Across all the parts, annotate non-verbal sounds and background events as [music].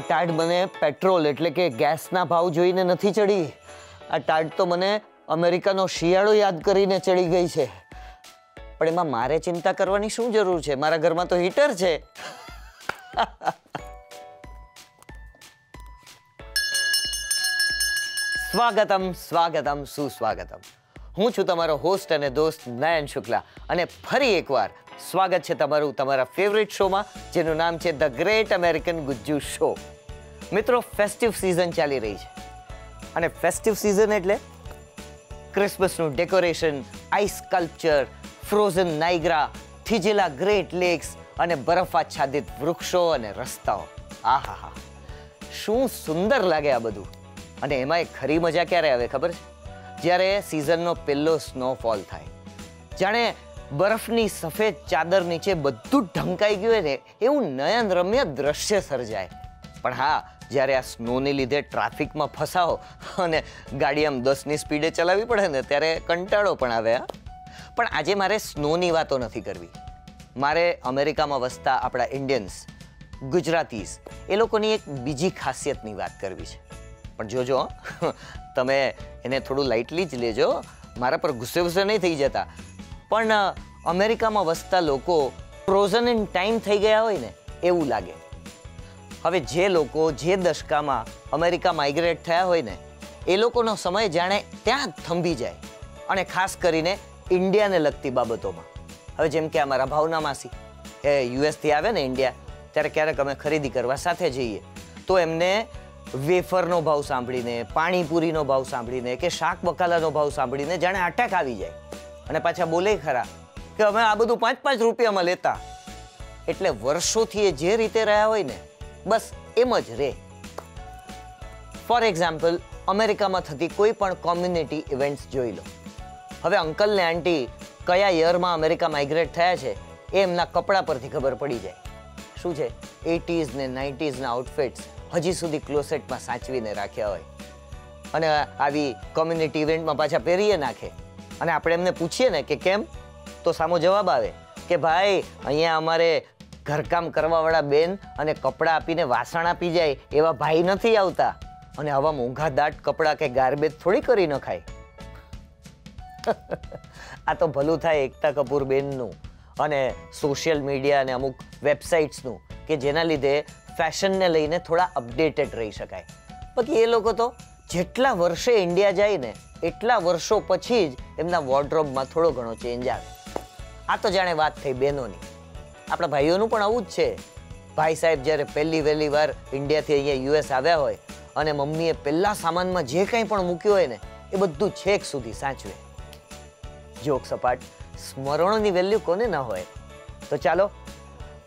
ટાઢ મને પેટ્રોલ એટલે કે ગેસના ભાવ જોઈને નથી ચડી. આ ટાટ તો મને અમેરિકાનો શિયાળો યાદ કરીને ચડી ગઈ છે. પણ એમાં મારે ચિંતા કરવાની શું જરૂર છે? મારા ઘરમાં તો હીટર છે. સ્વાગતમ સ્વાગતમ, સુસ્વાગતમ. હું છું તમારો હોસ્ટ અને દોસ્ત નયન શુક્લા. અને ફરી એકવાર સ્વાગત છે તમારું તમારા ફેવરેટ શોમાં જેનું નામ છે the great American Gujju show મિત્રો ફેસ્ટિવ સિઝન ચાલી રહી છે. અને ફેસ્ટિવ સિઝન એટલે ક્રિસમસનું decoration ice sculpture frozen Niagara થીજેલા Great Lakes અને બરફ આચ્છાદિત વૃક્ષો અને રસ્તાઓ. આહાહા. શું સુંદર લાગે આ બધું? અને એમાં એક ખરી મજા ક્યારે આવે ખબર છે? જ્યારે સિઝનનો પહેલો સ્નોફોલ થાય. જાણે બરફની સફેદ ચાદર નીચે બધું જ ઢંકાઈ ગયું હોય ને, એવું નયન રમ્ય દ્રશ્ય સર્જાય. પણ હા, જ્યારે આ સ્નોને લીધે ટ્રાફિકમાં ફસાવો અને ગાડી આમ દસની સ્પીડે ચલાવવી પડે ને, ત્યારે કંટાળો પણ આવે પણ આજે મારે સ્નોની વાતો નથી કરવી. મારે અમેરિકામાં વસતા આપણા ઇન્ડિયન્સ, ગુજરાતીઝ, એ લોકોની એક બીજી ખાસિયતની વાત કરવી છે. પણ જોજો તમે એને થોડું લાઇટલી જ લેજો, મારા પર ગુસ્સે ગુસ્સે નહીં થઈ જતા. પણ અમેરિકામાં વસતા લોકો ફ્રોઝન ઇન ટાઈમ થઈ ગયા હોય ને, એવું લાગે. હવે જે લોકો જે દશકામાં અમેરિકા માઇગ્રેટ થયા હોય ને, એ લોકોનો સમય જાણે ત્યાં જ થંભી જાય. અને ખાસ કરીને ઇન્ડિયાને લગતી બાબતોમાં. હવે જેમ કે અમારા ભાવના માસી, એ યુએસથી આવે ને ઇન્ડિયા, ત્યારે ક્યારેક અમે ખરીદી કરવા સાથે જઈએ. તો એમને વેફરનો ભાવ સાંભળીને, પાણીપુરીનો ભાવ સાંભળીને કે શાક બકાલાનો ભાવ સાંભળીને જાણે અટેક આવી જાય. અને પાછા બોલે ખરા કે અમે આ બધું પાંચ પાંચ રૂપિયામાં લેતા. એટલે વર્ષોથી એ જે રીતે રહ્યા હોય ને, બસ એમ જ રે. ફોર એક્ઝામ્પલ અમેરિકામાં થતી કોઈ પણ કોમ્યુનિટી ઇવેન્ટ્સ જોઈ લો. હવે અંકલ ને આંટી કયા યરમાં અમેરિકા માઇગ્રેટ થયા છે, એ એમના કપડા પરથી ખબર પડી જાય. શું છે? એટીઝ ને નાઇન્ટીઝના આઉટફિટ્સ હજી સુધી ક્લોસેટમાં સાચવીને રાખ્યા હોય. અને આવી કોમ્યુનિટી ઇવેન્ટમાં પાછા પહેરીએ નાખે. અને આપણે એમને પૂછીએ ને કે કેમ, તો સામો જવાબ આવે કે ભાઈ, અહીંયા અમારે ઘરકામ કરવાવાળા બેન અને કપડાં આપીને વાસણ આપી જાય એવા ભાઈ નથી આવતા. અને આવા મોંઘા દાટ કપડાં કે ગાર્બેજ થોડી કરી નખાય. [laughs] આ તો ભલું થાય એકતા કપૂર બેનનું અને સોશિયલ મીડિયા અને અમુક વેબસાઇટ્સનું કે જેના લીધે ફેશનને લઈને થોડા અપડેટેડ રહી શકાય. બાકી એ લોકો તો જેટલા વર્ષે ઇન્ડિયા જાય ને, એટલા વર્ષો પછી જ એમના વોર્ડરોબમાં થોડો ઘણો ચેન્જ આવે. આ તો જાણે વાત થઈ બહેનોની. આપણા ભાઈઓનું પણ આવું જ છે. ભાઈ સાહેબ જ્યારે પહેલી વહેલી વાર ઇન્ડિયાથી અહીંયા યુએસ આવ્યા હોય અને મમ્મીએ પહેલા સામાનમાં જે કંઈ પણ મૂક્યું હોય ને, એ બધું છેક સુધી સાચવે. જોક સપાટ, સ્મરણોની વેલ્યુ કોને ન હોય? તો ચાલો,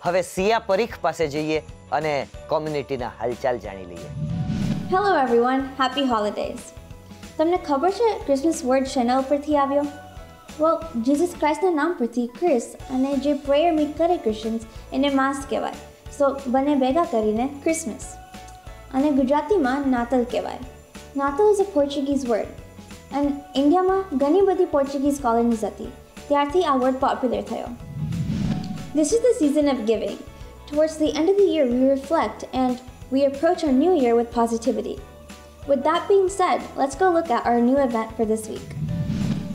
હવે સિયા પરીખ પાસે જઈએ અને કોમ્યુનિટીના હાલચાલ જાણી લઈએ. Hello everyone, happy holidays. તમને ખબર છે ક્રિસમસ વર્ડ શેના ઉપરથી આવ્યો? વેલ જીસસ ક્રાઇસ્ટના નામ પરથી ક્રિસ અને જે પ્રેયર મીટ કરે ક્રિશ્ચન્સ એને માસ કહેવાય. સો બંને ભેગા કરીને ક્રિસમસ અને ગુજરાતીમાં નાતલ કહેવાય. નાતલ ઇઝ અ પોર્ચુગીઝ વર્ડ અને ઇન્ડિયામાં ઘણી બધી પોર્ચુગીઝ કોલોનીઝ હતી. ત્યારથી આ વર્ડ પોપ્યુલર થયો. This is the season of giving. Towards the end of the year, we reflect and we approach our new year with positivity. With that being said, let's go look at our new event for this week.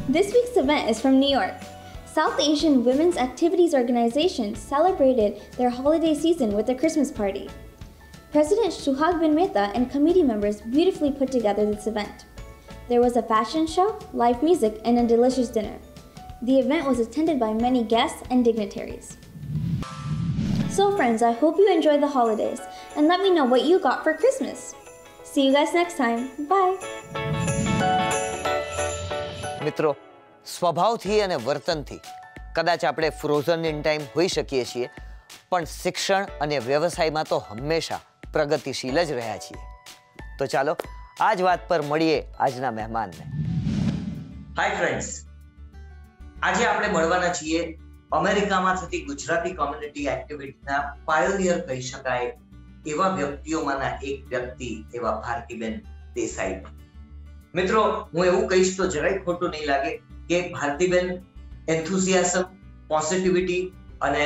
This week's event is from New York. South Asian Women's Activities Organization celebrated their holiday season with a Christmas party. President Suhag bin Mehta and committee members beautifully put together this event. There was a fashion show, live music, and a delicious dinner. The event was attended by many guests and dignitaries. So, friends, I hope you enjoy the holidays and let me know what you got for Christmas. See you guys next time. Bye. મિત્રો સ્વભાવથી અને વર્તનથી કદાચ આપણે frozen in time હોઈ શકીએ છીએ પણ શિક્ષણ અને વ્યવસાયમાં તો હંમેશા પ્રગતિશીલ જ રહ્યા છીએ તો ચાલો આ જ વાત પર મળીએ આજના મહેમાનને હાય ફ્રેન્ડ્સ આજે આપણે મળવાના છીએ અમેરિકામાં થતી ગુજરાતી કોમ્યુનિટી એક્ટિવિટીના પાયોનિયર કહી શકાય એવા વ્યક્તિઓમાંના એક વ્યક્તિ એવા ભારતીબેન દેસાઈ. મિત્રો, હું એવું કહીશ તો જરાય ખોટું નહીં લાગે કે ભારતીબેન એન્થુસિયાસમ પોઝિટિવિટી અને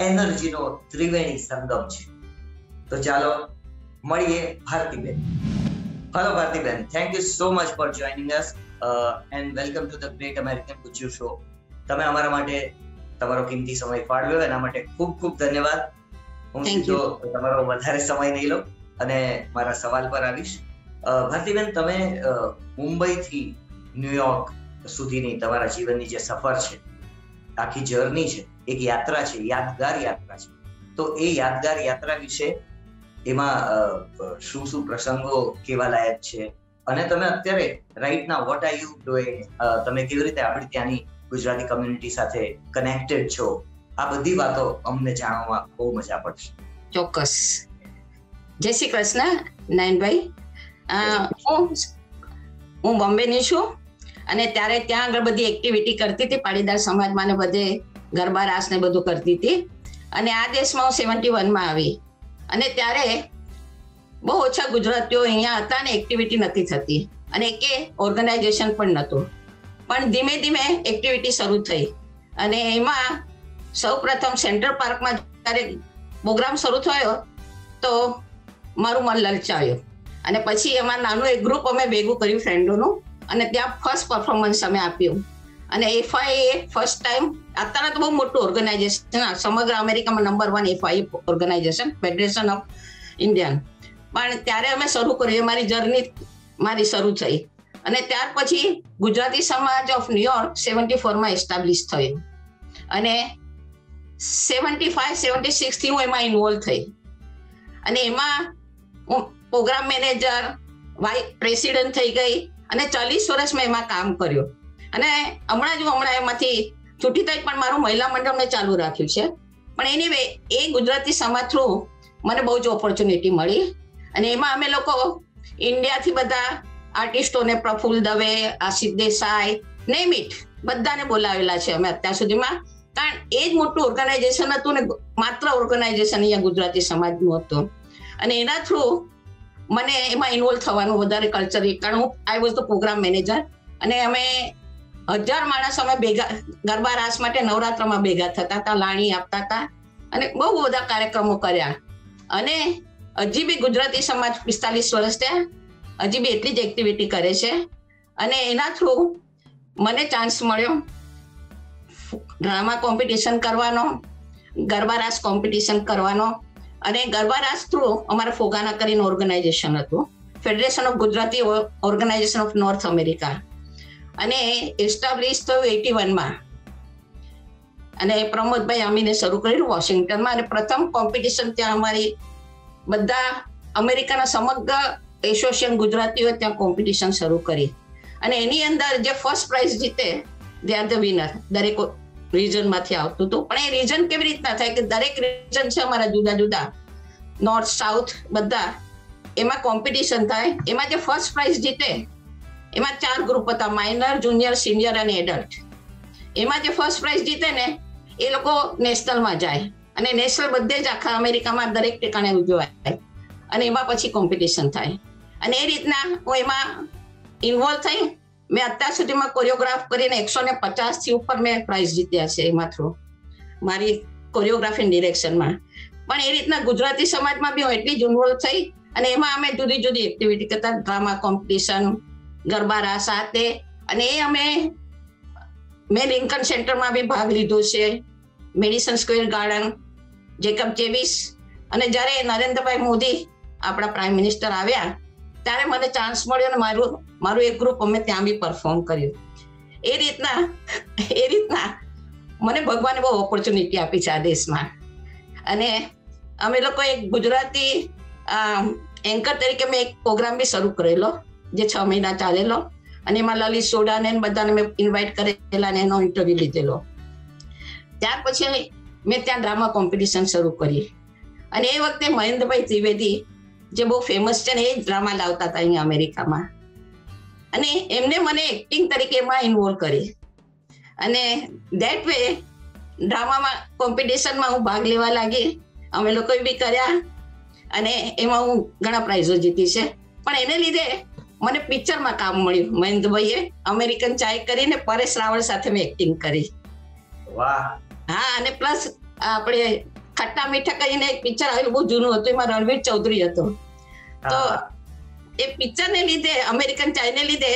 એનર્જીનો ત્રિવેણી સંગમ છે. તો ચાલો મળીએ Bharatiben. Hello Bharatiben. Thank you so much for joining us and welcome to the great American પૂછ્યું શો તમે અમારા માટે તમારો કિંમતી સમય ફાળવ્યો એના માટે ખૂબ ખૂબ ધન્યવાદ. હું સીધો તમારો વધારે સમય નહીં લઉં અને મારા સવાલ પર આવીશ. ભારતીબેન તમે મુંબઈથી ન્યુયોર્ક સુધીની તમારા જીવનની જે સફર છે આખી જર્ની છે એક યાત્રા છે યાદગાર યાત્રા છે. તો એ યાદગાર યાત્રા વિશે એમાં શું શું પ્રસંગો કેવા લાયક છે? અને તમે અત્યારે રાઈટ ના વોટ આર યુ ડુઈંગ તમે કેવી રીતે આપણે ત્યાંની ગુજરાતી કમ્યુનિટી સાથે કનેક્ટેડ છો. આ બધી વાતો અમને જાણવામાં બહુ મજા પડશે. ચોક્કસ. જય શ્રી કૃષ્ણ નયનભાઈ. હું હું બોમ્બેની છું અને ત્યારે ત્યાં આગળ બધી એક્ટિવિટી કરતી હતી. પાડીદાર સમાજમાં ને બધે ગરબા રાસ ને બધું કરતી હતી. અને આ દેશમાં હું સેવન્ટી વનમાં આવી. અને ત્યારે બહુ ઓછા ગુજરાતીઓ અહીંયા હતા ને એક્ટિવિટી નથી થતી. અને એકે ઓર્ગેનાઇઝેશન પણ નહોતું. પણ ધીમે ધીમે એક્ટિવિટી શરૂ થઈ. અને એમાં સૌ પ્રથમ સેન્ટ્રલ પાર્કમાં જ્યારે પ્રોગ્રામ શરૂ થયો, તો મારું મન લલચાયું. અને પછી એમાં નાનું એક ગ્રુપ અમે ભેગું કર્યું ફ્રેન્ડોનું અને ત્યાં ફર્સ્ટ પરફોર્મન્સ અમે આપ્યું. અને એફઆઈ એ ફર્સ્ટ ટાઈમ અત્યારે તો બહુ મોટું ઓર્ગેનાઇઝેશન સમગ્ર અમેરિકામાં number one FI organization federation of Indian પણ ત્યારે અમે શરૂ કર્યું મારી જર્ની મારી શરૂ થઈ. અને ત્યાર પછી Gujarati Samaj of New York seventy ફોરમાં establish થયું. અને સેવન્ટી ફાઈવ, સેવન્ટી સિક્સથી હું એમાં ઇન્વોલ્વ થઈ. અને એમાં હું પ્રોગ્રામ મેનેજર વાઇસ પ્રેસિડેન્ટ થઈ ગઈ અને ચાલીસ વર્ષ મેં એમાં કામ કર્યું. અને હમણાં જ હમણાં એમાંથી છૂટી થઈ પણ મારું મહિલા મંડળ મેં ચાલુ રાખ્યું છે. પણ એની એ ગુજરાતી સમાજ થ્રુ મને બહુ જ ઓપોર્ચ્યુનિટી મળી. અને એમાં અમે લોકો ઇન્ડિયાથી બધા આર્ટિસ્ટોને પ્રફુલ્લ દવે આશિત દેસાઈ નેમ ઇટ બધાને બોલાવેલા છે અમે અત્યાર સુધીમાં. કારણ એ જ મોટું ઓર્ગેનાઇઝેશન હતું ને, માત્ર ઓર્ગેનાઇઝેશન અહીંયા ગુજરાતી સમાજનું હતું. અને એના થ્રુ મને એમાં ઇન્વોલ્વ થવાનું વધારે કલ્ચર કારણ હું I was the program manager અને અમે હજાર માણસ અમે ભેગા, ગરબા રાસ માટે નવરાત્રમાં ભેગા થતા હતા, લાણી આપતા હતા. અને બહુ બધા કાર્યક્રમો કર્યા. અને હજી બી ગુજરાતી સમાજ પિસ્તાલીસ વર્ષ થયા. હજી બી એટલી જ એક્ટિવિટી કરે છે. અને એના થ્રુ મને ચાન્સ મળ્યો. ડ્રામા કોમ્પિટિશન કરવાનો ગરબા રાસ કોમ્પિટિશન કરવાનો અને ગરબા રાસ થ્રુ અમારે ફોગાના કરીને ઓર્ગેનાઇઝેશન હતું. Federation of Gujarati organization of North America અને એસ્ટાબ્લિશ થયું એટી વનમાં અને પ્રમોદભાઈ અમીને શરૂ કર્યું વોશિંગ્ટનમાં અને પ્રથમ કોમ્પિટિશન ત્યાં અમારી બધા અમેરિકાના સમગ્ર એસોસિએશન ગુજરાતીઓ ત્યાં કોમ્પિટિશન શરૂ કરી. અને એની અંદર જે ફર્સ્ટ પ્રાઇઝ જીતે દે આર ધ વિનર દરેક રિજનમાંથી આવતું હતું. પણ એ રિજન કેવી રીતના થાય કે દરેક રિજન છે અમારા જુદા જુદા. નોર્થ સાઉથ બધા એમાં કોમ્પિટિશન થાય. એમાં જે ફર્સ્ટ પ્રાઇઝ જીતે, એમાં ચાર ગ્રુપ હતા માઇનર જુનિયર સિનિયર અને એડલ્ટ એમાં જે ફર્સ્ટ પ્રાઇઝ જીતે ને, એ લોકો નેશનલમાં જાય. અને નેશનલ બધે જ આખા અમેરિકામાં દરેક ટેકાણે ઉજવાય. અને એમાં પછી કોમ્પિટિશન થાય. અને એ રીતના હું એમાં ઇન્વોલ્વ થઈ મેં અત્યાર સુધીમાં કોરિયોગ્રાફ કરીને એકસો ને પચાસથી ઉપર મેં પ્રાઇઝ જીત્યા છે એમાં થ્રુ મારી કોરિયોગ્રાફી ડિરેક્શનમાં પણ એ રીતના ગુજરાતી સમાજમાં બી હું એટલી જ ઇન્વોલ્વ થઈ અને એમાં અમે જુદી જુદી એક્ટિવિટી કરતા ડ્રામા કોમ્પિટિશન ગરબા રાસ સાથે અને એ અમે મેં લિંકન સેન્ટરમાં બી ભાગ લીધો છે, મેડિસન સ્ક્વેર ગાર્ડન, જેકબ ચેવીસ અને જ્યારે નરેન્દ્રભાઈ મોદી આપણા પ્રાઇમ મિનિસ્ટર આવ્યા ત્યારે મને ચાન્સ મળ્યો અને મારું મારું એક ગ્રુપ અમે ત્યાં બી પરફોર્મ કર્યું. એ રીતના એ રીતના મને ભગવાને બહુ ઓપોર્ચ્યુનિટી આપી છે આ દેશમાં. અને અમે લોકો એક ગુજરાતી એન્કર તરીકે મેં એક પ્રોગ્રામ બી શરૂ કરેલો, જે છ મહિના ચાલેલો. અને એમાં લલિત સોડાને બધાને મેં ઇન્વાઇટ કરેલા અને એનો ઇન્ટરવ્યુ લીધેલો. ત્યાર પછી મેં ત્યાં ડ્રામા કોમ્પિટિશન શરૂ કરી. અને એ વખતે મહેન્દ્રભાઈ ત્રિવેદી જે બહુ ફેમસ છે ને એ ડ્રામા લાવતા હતા અહીંયા અમેરિકામાં. અને એમને મને એક્ટિંગ તરીકે એમાં ઇન્વોલ્વ કરી. અને દેટ વે ડ્રામામાં કોમ્પિટિશનમાં હું ભાગ લેવા લાગી. અમે લોકોએ બી કર્યા. અને એમાં હું ઘણા પ્રાઇઝો જીતી છે. પણ એને લીધે મને પિક્ચરમાં કામ મળ્યું. મહેન્દ્રભાઈએ અમેરિકન ચાય કરીને પરેશ રાવળ સાથે મેં એક્ટિંગ કરી. વાહ. હા અને પ્લસ આપણે ખટ્ટા મીઠા કરીને એક પિક્ચર આવેલું બહુ જૂનું હતું એમાં રણવીર ચૌધરી હતો. તો. એ પિક્ચરને લીધે અમેરિકન ચાઈને લીધે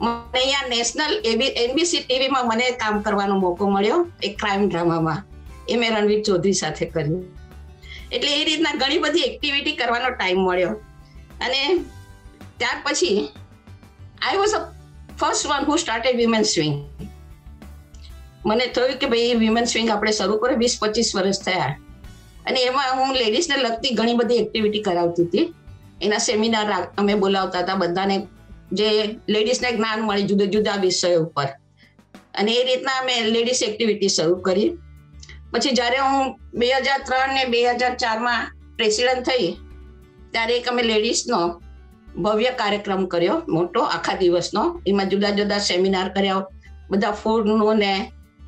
મને અહીંયા નેશનલ એનબીસી ટીવીમાં મને કામ કરવાનો મોકો મળ્યો એક ક્રાઇમ ડ્રામામાં. એ મેં રણવીર ચૌધરી સાથે કર્યું. એટલે એ રીતના ઘણી બધી એક્ટિવિટી કરવાનો ટાઈમ મળ્યો. અને ત્યાર પછી I was a first one who started women swing મને થયું કે ભાઈ વિમેન સ્વિંગ આપણે શરૂ કર્યો વીસ પચીસ વર્ષ થયા. અને એમાં હું લેડીઝને લગતી ઘણી બધી એક્ટિવિટી કરાવતી હતી. એના સેમિનાર અમે બોલાવતા હતા બધાને જે લેડીઝને જ્ઞાન મળે જુદા જુદા વિષયો ઉપર. અને એ રીતના અમે લેડીઝ એક્ટિવિટી શરૂ કરી. પછી જ્યારે હું બે હજાર ત્રણ ને બે હજાર ચારમાં પ્રેસિડન્ટ થઈ, ત્યારે એક અમે લેડીઝનો ભવ્ય કાર્યક્રમ કર્યો, મોટો, આખા દિવસનો. એમાં જુદા જુદા સેમિનાર કર્યા, બધા ફૂડનું ને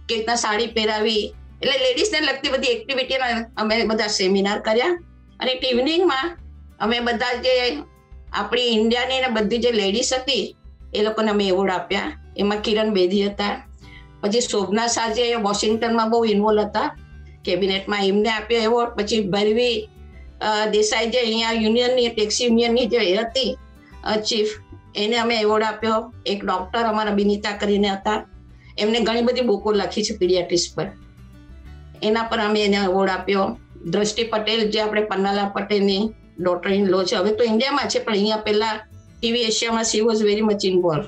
કે રીતના સાડી પહેરાવી એટલે લેડીઝને લગતી બધી એક્ટિવિટીના અમે બધા સેમિનાર કર્યા. અને ઇવનિંગમાં અમે બધા જે આપણી ઇન્ડિયાની ને બધી જે લેડીઝ હતી, એ લોકોને અમે એવોર્ડ આપ્યા. એમાં કિરણ બેદી હતા. પછી શોભના શાહ જે વોશિંગ્ટનમાં બહુ ઇન્વોલ્વ હતા. કેબિનેટમાં એમને આપ્યો એવોર્ડ પછી ભૈરવી દેસાઈ જે અહીંયા યુનિયનની ટેક્સી યુનિયનની જે હતી ચીફ એને અમે એવોર્ડ આપ્યો. એક ડોક્ટર અમારા બિનિતા કરીને હતા. એમને ઘણી બધી બુકો લખી છે પીડિયાટ્રિસ પર. એના પર અમે એને એવોર્ડ આપ્યો. દ્રષ્ટિ પટેલ જે આપણે પન્નાલા પટેલની ડોટર ઇન લો છે. હવે તો ઇન્ડિયામાં છે, પણ અહીંયા પહેલા ટીવી એશિયામાં she was very much involve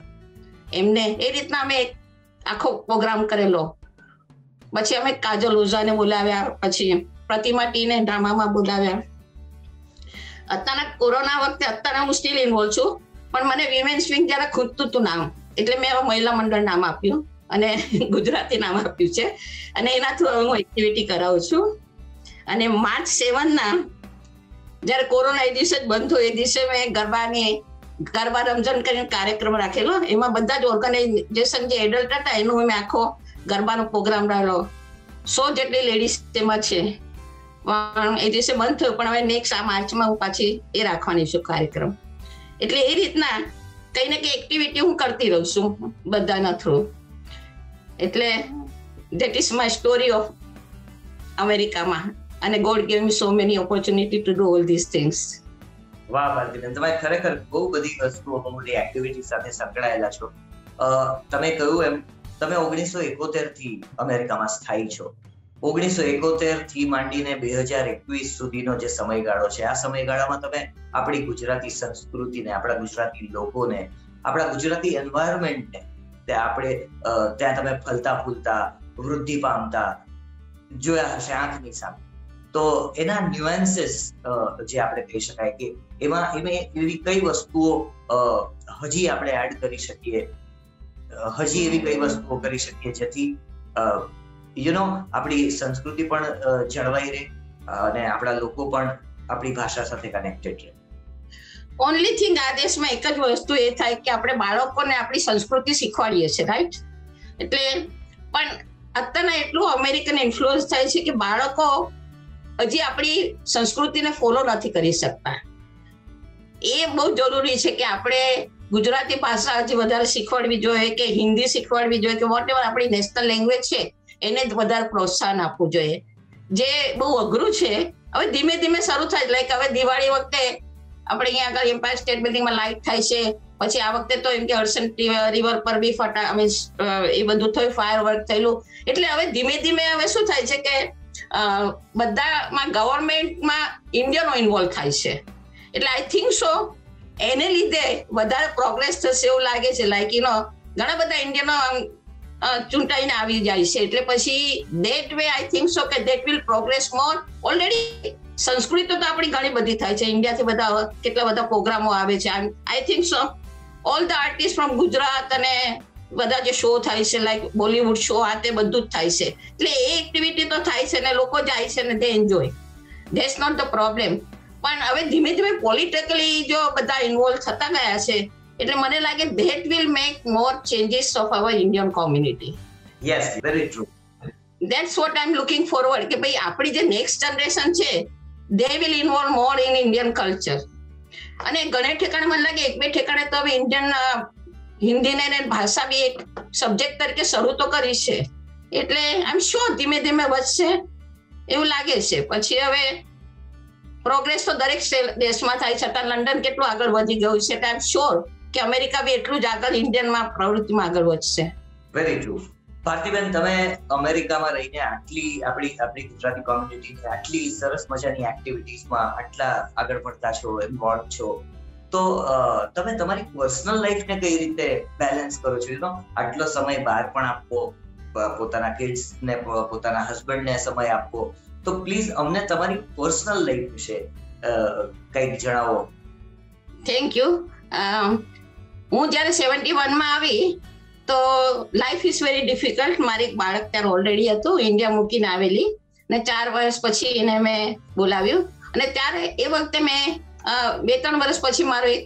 એમને એ રીતના અમે આખો પ્રોગ્રામ કરેલો. પછી અમે કાજલ ઓઝાને બોલાવ્યા, પછી પ્રતિમા ટીને ડ્રામામાં બોલાવ્યા. અત્યારના કોરોના વખતે અત્યારે હું સ્ટીલ ઇન્વોલ્વ છું, પણ મને વિમેન્સ સ્વિંગ જયારે ખૂટતું હતું નામ. એટલે મેં મહિલા મંડળ નામ આપ્યું. અને ગુજરાતી નામ આપ્યું છે. અને એના થ્રુ હું એક્ટિવિટી કરાવું છું. અને માર્ચ સેવન ના જ્યારે કોરોના એ દિવસે જ બંધ થયો, એ દિવસે મેં ગરબાની, ગરબા રમઝન કરીને કાર્યક્રમ રાખેલો. એમાં બધા જ ઓર્ગેનાઇઝેશન જે એડલ્ટ હતા, એનું મેં આખો ગરબાનો પ્રોગ્રામ રાખેલો. સો જેટલી લેડીઝ તેમાં છે. પણ એ દિવસે બંધ થયો, પણ હવે નેક્સ્ટ આ માર્ચમાં હું પાછી એ રાખવાની છું કાર્યક્રમ. એટલે એ રીતના કઈ ને કઈ એક્ટિવિટી હું કરતી રહું છું, બધાના થ્રુ એટલે that is my story of અમેરિકામાં. અને God gave me so many opportunity to do all this things વાહ ભારતીબેન તમે ખરેખર બહુ બધી વસ્તુઓ, બહુ બધી એક્ટિવિટી સાથે સંકળાયેલા છો. તમે કહ્યું એમ, તમે ઓગણીસો એકોતેરથી અમેરિકામાં સ્થાયી છો. ઓગણીસો એકોતેરથી માંડીને બે હજાર એકવીસ સુધીનો જે સમયગાળો છે, આ સમયગાળામાં તમે આપણી ગુજરાતી સંસ્કૃતિને, આપણા ગુજરાતી લોકોને, આપણા ગુજરાતી એન્વાયરમેન્ટને તે આપણે ત્યાં તમે ફલતા ફૂલતા, વૃદ્ધિ પામતા જોયા હશે આંખની સામે. તો એના ન્યુએન્સીસ જે આપણે કહી શકાય કે એમાં એમાં એવી કઈ વસ્તુઓ હજી આપણે એડ કરી શકીએ, હજી એવી કઈ વસ્તુઓ કરી શકીએ જેથી યુ નો આપણી સંસ્કૃતિ પણ જળવાઈ રહે, અને આપણા લોકો પણ આપણી ભાષા સાથે કનેક્ટેડ રહે. ઓનલી થિંગ આ દેશમાં એક જ વસ્તુ એ થાય કે આપણે બાળકોને આપણી સંસ્કૃતિ શીખવાડીએ છીએ રાઈટ એટલે પણ અત્યારના એટલું અમેરિકન ઇન્ફ્લુઅન્સ થાય છે કે બાળકો હજી આપણી સંસ્કૃતિને ફોલો નથી કરી શકતા. એ બહુ જરૂરી છે કે આપણે ગુજરાતી ભાષા હજી વધારે શીખવાડવી જોઈએ કે હિન્દી શીખવાડવી જોઈએ કે વોટ એવર આપણી નેશનલ લેંગ્વેજ છે, એને વધારે પ્રોત્સાહન આપવું જોઈએ. જે બહુ અઘરું છે, હવે ધીમે ધીમે શરૂ થાય લાઈક હવે દિવાળી વખતે આપણે અહીંયા આગળ એમ્પાયર સ્ટેટ બિલ્ડિંગમાં લાઇટ થાય છે. પછી આ વખતે તો એમ કે હડસન રિવર પર બી ફટા મીન્સ એ બધું થયું ફાયર વર્ક થયેલું. એટલે હવે ધીમે ધીમે હવે શું થાય છે કે બધામાં ગવર્મેન્ટમાં ઇન્ડિયનો ઇન્વોલ્વ થાય છે. એટલે આઈ થિંક સો એને લીધે વધારે પ્રોગ્રેસ થશે એવું લાગે છે. લાઈક યુ નો ઘણા બધા ઇન્ડિયનો ચૂંટાઈને આવી જાય છે. એટલે પછી that way I think so કે that will progress more already સંસ્કૃતિ તો આપણી ઘણી બધી થાય છે. ઇન્ડિયાથી બધા કેટલા બધા પ્રોગ્રામો આવે છે. I think so all the artist from Gujarat અને બધા જે શો થાય છે લાઈક બોલીવુડ શો આ તે બધું જ થાય છે. એટલે એ એક્ટિવિટી તો થાય છે ને લોકો જાય છે ને તે enjoy that's not the problem પણ હવે ધીમે ધીમે પોલિટિકલી જો બધા ઇન્વોલ્વ થતા ગયા છે એટલે મને લાગે that will make more changes of our Indian community yes very true that's what I am looking forward કે ભાઈ આપણી જે નેક્સ્ટ જનરેશન છે they will involve more in Indian culture અને ઘણે ઠેકાણે મને લાગે, એક બે ઠેકાણે તો હવે ઇન્ડિયન હિન્દીને ને ભાષા બી એક સબ્જેક્ટ તરીકે શરૂ તો કરી છે. એટલે આઈ એમ ધીમે ધીમે વધશે, એવું લાગે છે. પછી હવે પ્રોગ્રેસ તો દરેક દેશમાં થાય છતાં લંડન કેટલું આગળ વધી ગયું છે, એટલે આઈ શ્યોર કે અમેરિકા બી એટલું જ આગળ ઇન્ડિયનમાં પ્રવૃત્તિમાં આગળ વધશે. વેરી ટ્રુ ભારતીબેન તમે અમેરિકામાં રહીને આટલી આપણી આપણી ગુજરાતી કોમ્યુનિટીની આટલી સરસ મજાની એક્ટિવિટીઝમાં આટલા આગળ પડતા છો ઇન્વોલ્વ છો, તો તમે તમારી પર્સનલ લાઈફને કઈ રીતે બેલેન્સ કરો છો? યુ આટલો સમય બહાર પણ આપવો પોતાના કિડ્સને પોતાના હસબન્ડને સમય આપવો, તો પ્લીઝ અમને તમારી પર્સનલ લાઈફ વિશે કંઈક જણાવો. થેન્ક યુ હું જ્યારે સેવન્ટી વનમાં આવી તો લાઈફ ઇઝ વેરી ડિફિકલ્ટ મારે એક બાળક ત્યારે ઓલરેડી હતું ઇન્ડિયા મૂકીને આવેલી. ને ચાર વર્ષ પછી એને મેં બોલાવ્યું. અને ત્યારે એ વખતે મેં બે ત્રણ વર્ષ પછી મારો એક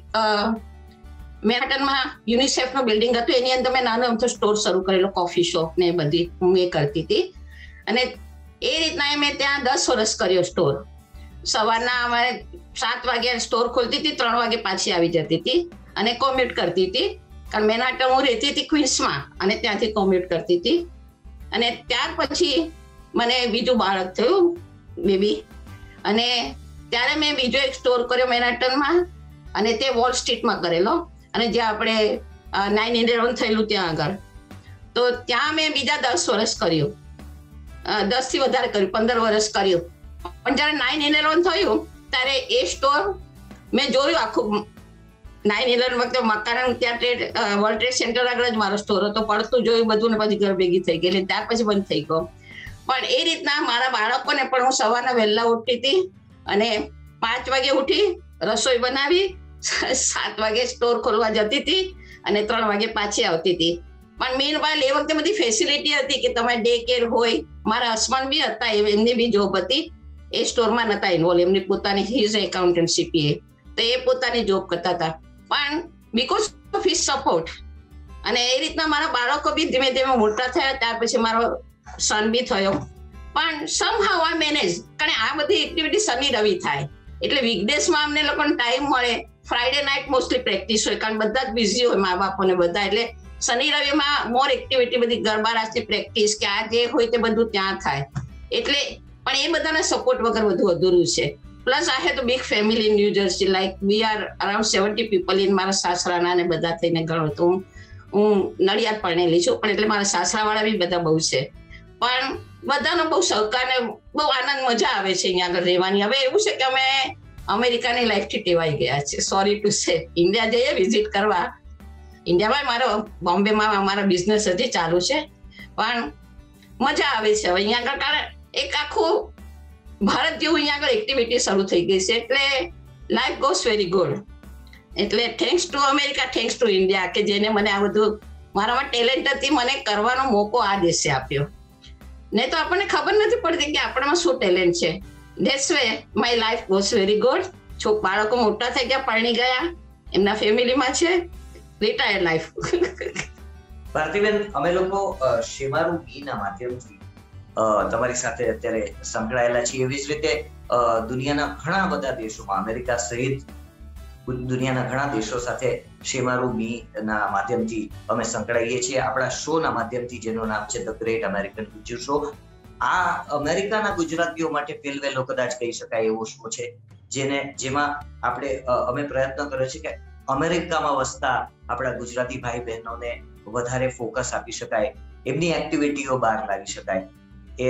મેરાટનમાં યુનિસેફનું બિલ્ડિંગ હતું. એની અંદર મેં નાનો અમથો સ્ટોર શરૂ કરેલો કોફી શોપ ને બધી હું એ કરતી હતી. અને એ રીતના મેં ત્યાં દસ વર્ષ કર્યો સ્ટોર સવારના અમારે સાત વાગ્યા સ્ટોર ખોલતી હતી, ત્રણ વાગે પાછી આવી જતી હતી અને કોમ્યુટ કરતી હતી. કારણ મેનાટમ હું રહેતી હતી ક્વીન્સમાં અને ત્યાંથી કોમ્યુટ કરતી હતી. અને ત્યાર પછી મને બીજું બાળક થયું, બેબી. અને ત્યારે મેં બીજો એક સ્ટોર કર્યો મેનાટનમાં અને તે વોલ સ્ટ્રીટમાં કરેલો. અને જ્યાં આપણે નાઇન ઇલેવન થયેલું ત્યાં આગળ. તો ત્યાં મેં બીજા દસ વર્ષ કર્યું. દસથી વધારે કર્યું, પંદર વર્ષ કર્યું. પણ જ્યારે નાઇન ઇલેવન થયું, ત્યારે એ સ્ટોર મેં જોયું આખું નાઇન ઇલેવન વખતે મકાન ત્યાં ટ્રેડ વર્લ્ડ ટ્રેડ સેન્ટર આગળ જ મારો સ્ટોર હતો. પડતું જોયું બધું ને પછી ઘર ભેગી થઈ ગઈ. એટલે ત્યાર પછી બંધ થઈ ગયો. પણ એ રીતના મારા બાળકોને પણ હું સવારના વહેલા ઉઠતી હતી અને પાંચ વાગે ઉઠી રસોઈ બનાવી, સાત વાગે સ્ટોર ખોલવા જતી હતી અને ત્રણ વાગે પાછી આવતી હતી. પણ મેન વાલ એ વખતે બધી ફેસિલિટી હતી કે તમારે ડે કેર હોય. મારા હસબન્ડ બી હતા એમની બી જોબ હતી. એ સ્ટોરમાં નતા ઇન્વોલ્વ એમની પોતાની હિઝ એકાઉન્ટન્સી પીએ તો એ પોતાની જોબ કરતા હતા. પણ બીકોઝ ઓફ હિઝ સપોર્ટ અને એ રીતના મારા બાળકો બી ધીમે ધીમે મોટા થયા, ત્યાર પછી મારો સન બી થયો. પણ સમ હાઉ આઈ મેનેજ કારણ આ બધી એક્ટિવિટી શનિ રવિ થાય. એટલે વીકડેસમાં અમને લોકોને ટાઈમ મળે. ફ્રાઈડે નાઇટ મોસ્ટલી પ્રેક્ટિસ હોય, કારણ બધા જ બિઝી હોય મા બાપોને બધા. એટલે શનિ રવિમાં મોર એક્ટિવિટી બધી ગરબા રાસની પ્રેક્ટિસ કે આ જે હોય તે બધું ત્યાં થાય. એટલે, પણ એ બધાના સપોર્ટ વગર બધું અધૂરું છે. Plus I have big family in New Jersey like we are around seventy people in મારા સાસરાના ને બધા થઈને ગણો તો. હું નડિયાદ પરણેલી છું, પણ એટલે મારા સાસરાવાળા બી બધા બહુ છે. પણ બધાનો બહુ સહકાર ને બહુ આનંદ, મજા આવે છે અહીંયા આગળ રહેવાની. હવે એવું છે કે અમે અમેરિકાની લાઈફથી ટેવાઈ ગયા છે. સોરી ટુ સે ઇન્ડિયા જઈએ વિઝિટ કરવા. ઇન્ડિયામાં મારો બોમ્બેમાં અમારા બિઝનેસ હજી ચાલુ છે. પણ મજા આવે છે. હવે અહીંયા આગળ કારણ એક આખું ભારત જેવું અહીંયા આગળ એક્ટિવિટી શરૂ થઈ ગઈ છે. એટલે લાઈફ ગોસ વેરી ગુડ એટલે thanks to America thanks to India કે જેને મને આ બધું મારામાં ટેલેન્ટ હતી, મને કરવાનો મોકો આ દેશે આપ્યો. ને તો આપણને ખબર નથી પડતી કે આપણામાં શું ટેલેન્ટ છે. That's way my life was very good છો બાળકો મોટા થઈ ગયા, પરણી ગયા, એમના ફેમિલીમાં છે રિટાયર્ડ લાઈફ ભારતીબેન અમે લોકો શેમારું બીના માધ્યમથી તમારી સાથે અત્યારે સંકળાયેલા છીએ. એવી જ રીતે દુનિયાના ઘણા બધા દેશોમાં, અમેરિકા સહિત દુનિયાના ઘણા દેશો સાથે શેમારું મી ના માધ્યમથી અમે સંકળાઈએ છીએ. આપણા શો ના માધ્યમથી, જેનું નામ છે the great American Gujju show. આ અમેરિકાના ગુજરાતીઓ માટે પેલવેલો કદાચ કહી શકાય એવો શો છે, જેને, જેમાં આપણે અમે પ્રયત્ન કર્યો છે કે અમેરિકામાં વસતા આપણા ગુજરાતી ભાઈ બહેનોને વધારે ફોકસ આપી શકાય. એમની એક્ટિવિટીઓ બહાર લાવી શકાય. એ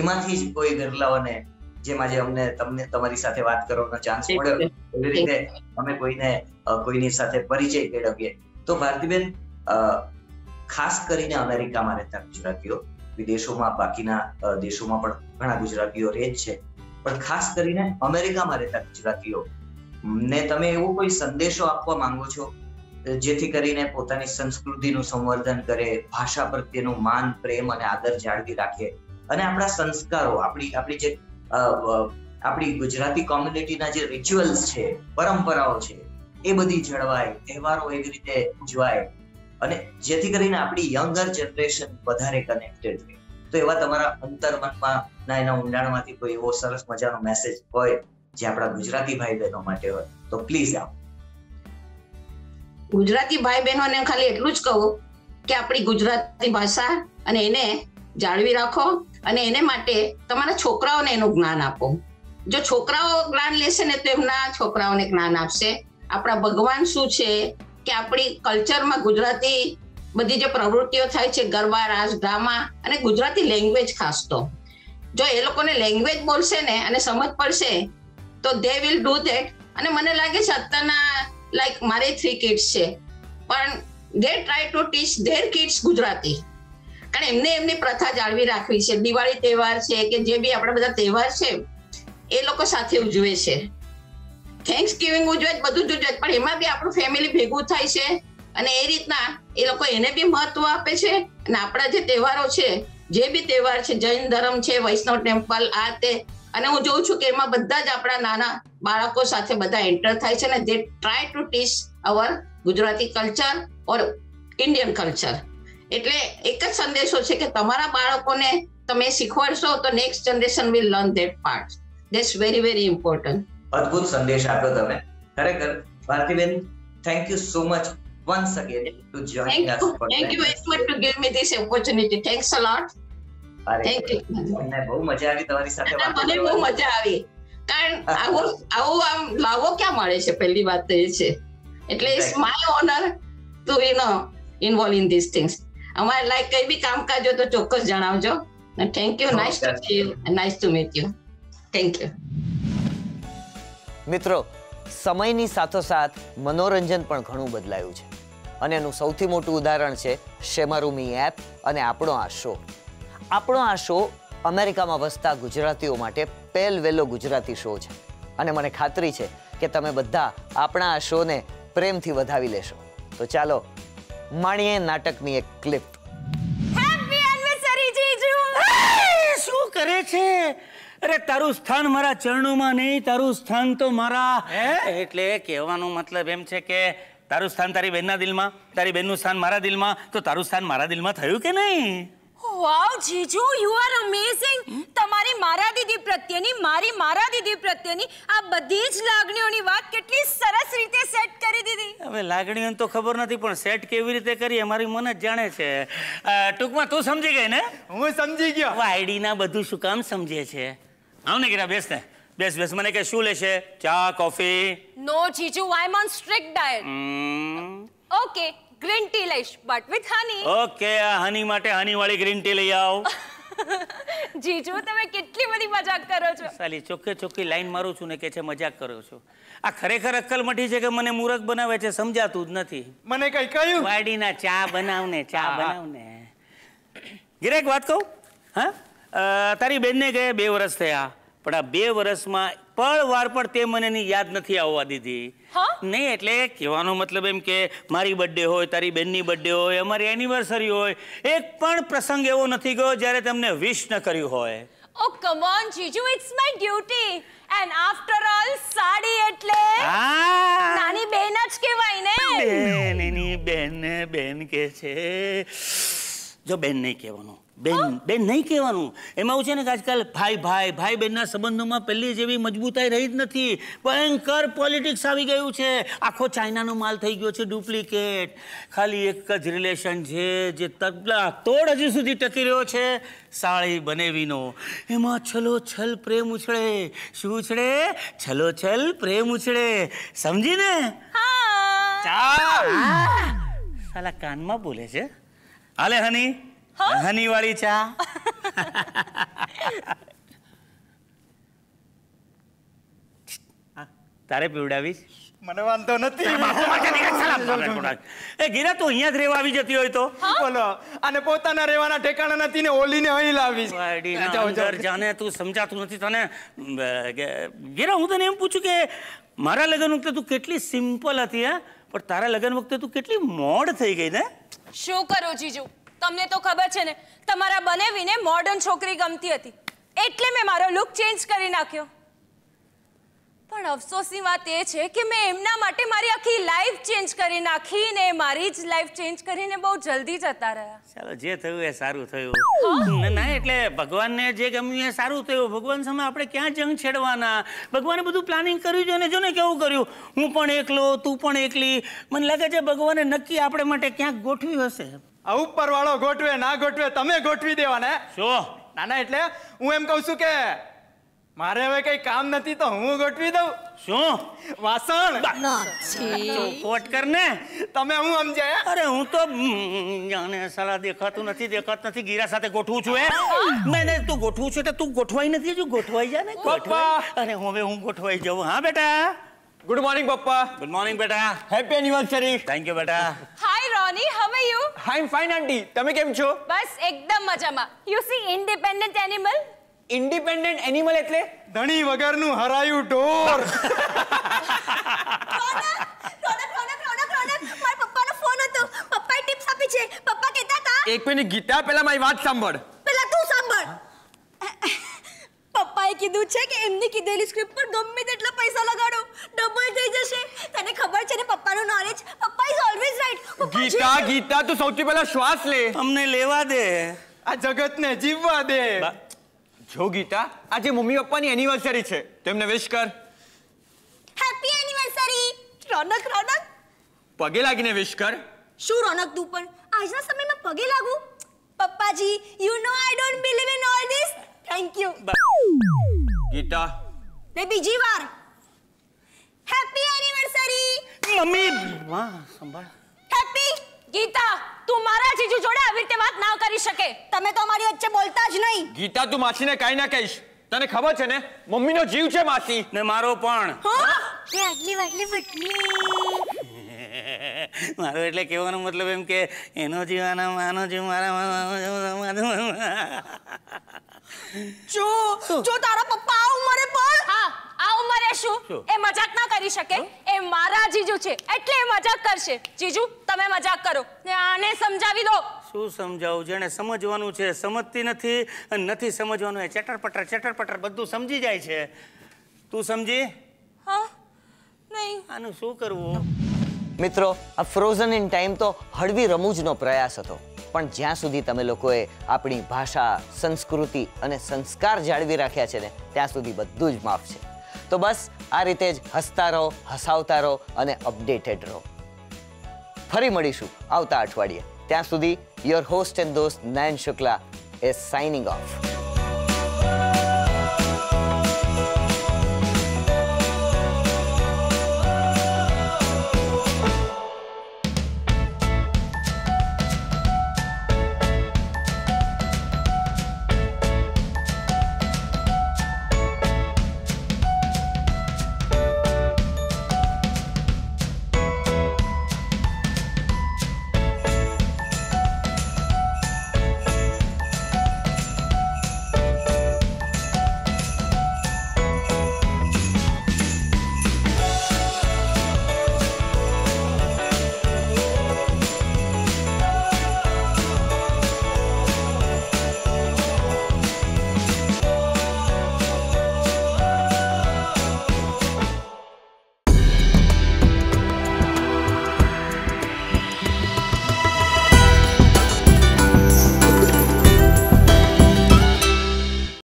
એમાંથી જ કોઈ ગરલાઓને જેમાં જે અમને તમને તમારી સાથે વાત કરવાનો ચાન્સ મળ્યો એવી રીતે અમે કોઈને કોઈની સાથે પરિચય કેળવીએ. તો ભારતીબેન ખાસ કરીને અમેરિકામાં રહેતા ગુજરાતીઓ વિદેશોમાં બાકીના દેશોમાં પણ ઘણા ગુજરાતીઓ રહે જ છે. પણ ખાસ કરીને અમેરિકામાં રહેતા ગુજરાતીઓ ને તમે એવો કોઈ સંદેશો આપવા માંગો છો? જેથી કરીને પોતાની સંસ્કૃતિનું સંવર્ધન કરે, ભાષા પ્રત્યેનું માન, પ્રેમ અને આદર જાળવી રાખે. અને આપણા સંસ્કારો, આપણી આપણી જે આપણી ગુજરાતી કોમ્યુનિટીના જે રિચ્યુઅલ્સ છે, પરંપરાઓ છે, એ બધી જળવાય, તહેવારો એવી રીતે ઉજવાય. અને જેથી કરીને આપણી યંગર જનરેશન વધારે કનેક્ટેડ રહે. તો એવા તમારા અંતર્મનમાં ના એના ઊંડાણમાંથી કોઈ એવો સરસ મજાનો મેસેજ હોય જે આપણા ગુજરાતી ભાઈ બહેનો માટે હોય, તો પ્લીઝ આપ ગુજરાતી ભાઈ બહેનોને ખાલી એટલું જ કહું કે આપણી ગુજરાતી ભાષા અને એને જાળવી રાખો અને એને માટે તમારા છોકરાઓને એનું જ્ઞાન આપો. જો છોકરાઓ જ્ઞાન લેશે ને તો એમના છોકરાઓને જ્ઞાન આપશે. આપણા ભગવાન શું છે કે આપણી કલ્ચરમાં ગુજરાતી બધી જે પ્રવૃત્તિઓ થાય છે, ગરબા, રાસ, ડ્રામા અને ગુજરાતી લેંગ્વેજ ખાસ તો. જો એ લોકોને લેંગ્વેજ બોલશે ને અને સમજ પડશે, તો દે વિલ ડુ ધેટ અને મને લાગે છે અત્યારના લાઈક મારે થ્રી કિડ્સ છે. પણ they try to teach their kids Gujarati. કારણ એમને એમની પ્રથા જાળવી રાખવી છે. દિવાળી તહેવાર છે કે જે બી આપણા બધા તહેવાર છે, એ લોકો સાથે ઉજવે છે. થેન્ક્સ ગિવિંગ ઉજવે બધું જ ઉજવે પણ એમાં બી આપણું ફેમિલી ભેગું થાય છે અને એ રીતના એ લોકો એને બી મહત્વ આપે છે. અને આપણા જે તહેવારો છે, જે બી તહેવાર છે, જૈન ધર્મ છે, વૈષ્ણવ ટેમ્પલ, આ તે અને હું જોઉં છું કે એમાં બધા જ આપણા નાના બાળકો સાથે બધા એન્ટર થાય છે અને they try to teach our Gujarati culture or Indian culture એટલે એક જ સંદેશો છે કે તમારા બાળકોને તમે શીખવાડશો તો next generation will learn that part that's very very important અદ્ભુત સંદેશ આપ્યો તમે ખરેખર Bharatiben thank you so much once again to Thank join you. Thank you very much to give me this opportunity. Thanks a lot. Thank you. મને બહુ મજા આવી તમારી સાથે વાત મને બહુ મજા આવી. કારણ આવું આવું આમ લાવો ક્યાં મળે છે? પહેલી વાત તો એ છે. એટલે it's my honour to you know involve in this things અમારે લાઈક કઈ બી કામકાજ હોય તો ચોક્કસ જણાવજો. Thank you nice to see you nice to meet you thank you મિત્રો સમયની સાથોસાથ મનોરંજન પણ ઘણું બદલાયું છે. અને એનું સૌથી મોટું ઉદાહરણ છે શેમારૂમી એપ અને આપણો આ શો. આપણો આ શો અમેરિકામાં વસતા ગુજરાતીઓ માટે પહેલ વહેલો ગુજરાતી શો છે. અને મને ખાતરી છે કે તમે બધા આપણા આ શોને પ્રેમથી વધાવી લેશો. તો ચાલો માણીએ નાટકની એક ક્લિપ હેપી એનિવર્સરી જીજુ! એ, શું કરે છે? અરે તારું સ્થાન મારા ચરણોમાં નહીં તારું સ્થાન તો મારા એટલે કહેવાનો મતલબ એમ છે કે તારું સ્થાન તારી બહેનના દિલમાં તારી બહેનનું સ્થાન મારા દિલમાં તો તારું સ્થાન મારા દિલમાં થયું કે નહીં? વાવ જીજુ યુ આર અમેઝિંગ તમારી મારા દીદી પ્રત્યેની મારી મારા દીદી પ્રત્યેની આ બધી જ લાગણીઓની વાત કેટલી સરસ રીતે સેટ કરી દીધી. હવે લાગણીઓને તો ખબર નથી પણ સેટ કેવી રીતે કરીએ મારી મન જ જાણે છે. ટૂંકમાં તું સમજી ગઈ ને? હું સમજી ગયો. આઈડીના બધું શું કામ સમજે છે? આવ ને ગીરા બેસ ને. બેસ બેસ મને કે શું લેશે? ચા કોફી? નો જીજુ I am on strict diet okay green tea લઈશ બટ વિથ હની ઓકે આ હની માટે હની વાળી ગ્રીન ટી લઈ આવો. [laughs] જીજુ તમે કેટલી બધી મજાક કરો છો? સાલી ચોખ્ખે ચોખ્ખી લાઈન મારું છું ને કે છે મજાક કરો છો. આ ખરેખર અક્કલ મઠી છે કે મને મૂરખ બનાવે છે સમજાતું જ નથી. મને કઈ કહ્યું? વાડીના ચા બનાવને ચા બનાવને. ગિરેક વાત કહું? હા? તારી બેનને ગયા બે વર્ષ થયા? પણ આ બે વર્ષમાં પળ વાર પણ તે મને એની યાદ નથી આવવા દીધી. હા? નહીં એટલે કહેવાનો મતલબ એમ કે મારી બર્થડે હોય તારી બેનની બર્થડે હોય અમારી એનિવર્સરી હોય એક પણ પ્રસંગ એવો નથી ગયો જ્યારે તમને વિશ ન કર્યું હોય. ઓ કમ ઓન જીજુ it's my duty and after all sari એટલે નાની બેન જ કહેવાય ને. બેન એની બેન બેન કે છે. જો બેન નહીં કહેવાનું. બેન બેન નહીં કહેવાનું. એમાં એવું છે ને કે આજકાલ ભાઈ ભાઈ ભાઈ બહેનના સંબંધોમાં પહેલી જેવી મજબૂતાઈ રહી જ નથી. ભયંકર પોલિટિક્સ આવી ગયું છે. આખો ચાઇનાનો માલ થઈ ગયો છે ડુપ્લિકેટ. ખાલી એક જ રિલેશન છે જે તબલા તોડ હજી સુધી ટકી રહ્યો છે. સાળી બનેવીનો એમાં છલો છલ પ્રેમ ઉછળે. શું ઉછળે? છલો છલ પ્રેમ ઉછળે. સમજી ને? સાલા કાનમાં બોલે છે. હાલે હની. હની વાળી ચા તારે પીવડાવીશ? મને વાંધો નથી. એ ગીરા તું અહીંયા જ રહેવા આવી જતી હોય તો? બોલો. અને પોતાના રહેવાના ઠેકાણા નથી ને ઓલીને અહીં લાવીશ. જાને તું સમજાતું નથી તને. ગીરા હું તને એમ પૂછું કે મારા લગ્ન વખતે તું કેટલી સિમ્પલ હતી હા? પણ તારા લગ્ન વખતે તું કેટલી મોડ થઈ ગઈ ને? શું કરો જીજુ? તમને તો ખબર છે ને તમારા બનેવીને મોડર્ન છોકરી ગમતી હતી. એટલે મેં મારો લુક ચેન્જ કરી નાખ્યો. પણ અફસોસની વાત એ છે કે મેં એમના માટે મારી આખી લાઈફ ચેન્જ કરી નાખી ને મારી જ લાઈફ ચેન્જ કરીને બહુ જલ્દી જતા રહ્યા. ચાલો જે થયું એ સારું થયું. ના, ના એટલે ભગવાનને જે ગમ્યું એ સારું થયું. ભગવાન સામે આપણે ક્યાં જંગ છેડવાના? ભગવાને બધું પ્લાનિંગ કર્યું છે અને જો ને કેવું કર્યું? હું પણ એકલો તું પણ એકલી. મને લાગે છે ભગવાને નક્કી આપણે માટે ક્યાંક ગોઠવ્યું હશે. આ ઉપર વાળો ગોઠવે ના ગોઠવે તમે ગોઠવી દેવાને. શું? ના ના એટલે હું એમ કહું છું કે મારે હવે કઈ કામ નથી તો હું ગોઠવી દઉં. શું? વાસણ. કોટ કર ને તમે હું સમજે અરે હું તો જાણે સાલા દેખાતું નથી દેખાત નથી ગીરા સાથે ગોઠવું છું એ નહીં તું ગોઠવું છું તો તું ગોઠવાઈ નથી જો ગોઠવાઈ જા ને ગોઠવા અરે હવે હું ગોઠવાઈ જાઉં હા બેટા? ગુડ મોર્નિંગ પપ્પા ગુડ મોર્નિંગ બેટા હેપી એનિવર્સરી થેન્ક યુ બેટા hi Ronny how are you I am fine aunty તમે કેમ છો? બસ એકદમ મજામાં. You see independent animal independent animal એટલે? ધણી વગરનું હરાયું ઢોર. રોનક રોનક રોનક રોનક મારા પપ્પાનો ફોન હતો. પપ્પાએ ટિપ્સ આપી છે. પપ્પા કહેતા હતા એક મિનિટ ગીતા પેલા મારી વાત સાંભળ. પેલા તું સાંભળ. પપ્પાએ કીધું છે કે એમની કીધેલી સ્ક્રિપ્ટ પર ગમે તેટલા પૈસા લગાડો ડબલ થઈ જશે તને ખબર છે ને પપ્પાનું knowledge papa is always right Geeta Geeta તું સૌથી પહેલા શ્વાસ લે. અમને લેવા દે. આ જગતને જીવવા દે. જો ગીતા આજે મમ્મી પપ્પાની એનિવર્સરી છે તો એમને વિશ કર. Happy anniversary Ronak Ronak. પગે લાગીને વિશ કર. શું રોનક તું પણ? આજના સમયમાં પગે લાગુ? પપ્પાજી you know I don't believe in all this thank you Geeta. ને બીજી વાર. હેપી એનિવર્સરી મમ્મી વાહ સંભાળ. હેપી ગીતા તું મારા જીજુ જોડે આવી રીતે વાત ના કરી શકે. તમે તો અમારી વચ્ચે બોલતા જ નહીં. ગીતા તું માસીને કાંઈ ના કહીશ. તને ખબર છે ને? મમ્મીનો જીવ છે માસી. ને મારો પણ. હા? કે આટલી વાટલી ફટલી મારો એટલે કહેવાનો મતલબ એમ કે એનો જીવ આના માનો જીવ મારા જો જો તારા પપ્પા આ ઉંમરે શું? એ મજાક ના કરી શકે. એ મારા જીજુ છે. એટલે એ મજાક કરશે. જીજુ તમે મજાક કરો. ને આને સમજાવી દો. શું સમજાવું? જેને સમજવાનું છે સમજતી નથી નથી સમજવાનું એ ચેટરપટર ચેટરપટર બધું સમજી જાય છે. તું સમજી? હા. નહીં. આનું શું કરવું? મિત્રો આ ફ્રોઝન ઇન ટાઈમ તો હળવી રમૂજનો પ્રયાસ હતો. પણ જ્યાં સુધી તમે લોકોએ આપણી ભાષા સંસ્કૃતિ અને સંસ્કાર જાળવી રાખ્યા છે ને ત્યાં સુધી બધું જ માફ છે. તો બસ આ રીતે જ હસતા રહો, હસાવતા રહો અને અપડેટેડ રહો. ફરી મળીશું આવતા અઠવાડિયે. ત્યાં સુધી યોર હોસ્ટ એન્ડ દોસ્ત Nayan Shukla is signing off